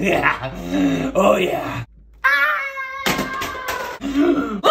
yeah. Oh, yeah. Ah! Oh,